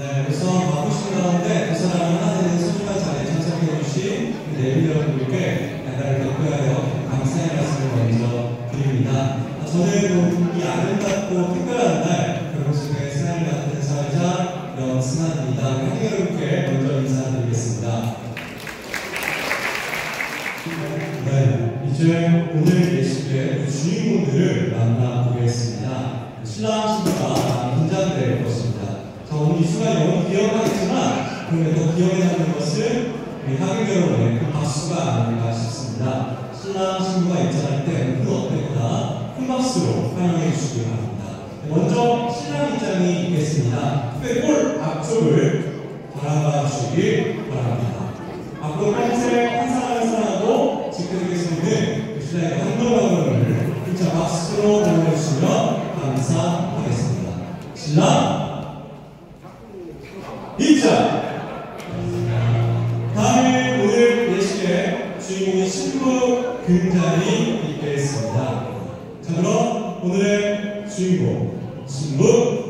네, 우선 바쁘신 가운데 두 사람을 하나 되는 소중한 자리에 참석해주신 내빈 여러분들께 나라를 대표하여 감사의 말씀을 먼저 드립니다. 아, 저는 이 아름답고 특별한 날, 결혼식의 생활을 맡은 사회자 영승환입니다. 한국 여러분께 먼저 인사드리겠습니다. 네, 이제 오늘 예식의 주인공들을 만나보겠습니다. 신랑 신부가 이 순간 영원 기억하겠지만, 더 기억에 남는 것은 우리 하객 여러분의 그 박수가 아닐까 싶습니다. 신랑 신부가 입장할 때 그 어때보다 큰 박수로 환영해 주시기 바랍니다. 먼저 신랑 입장이 있겠습니다. 볼 앞쪽을 바라봐 주시길 바랍니다. 앞으로 평생 한 사람 한 사람하고 지켜드리겠습니다. 신랑의 한동안을 진짜 박수로 보내주시면 2절 다음에 오늘 예식에 주인공이 신부 금단이 있겠습니다. 자 그럼 오늘의 주인공 신부.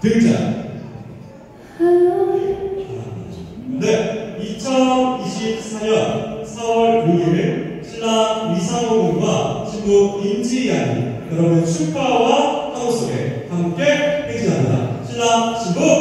등장. 네 2024년 4월 6일 신랑 미상호 군과 신부 임지양이 여러분 축가와 하루 속에 함께 Shabbat Shalom.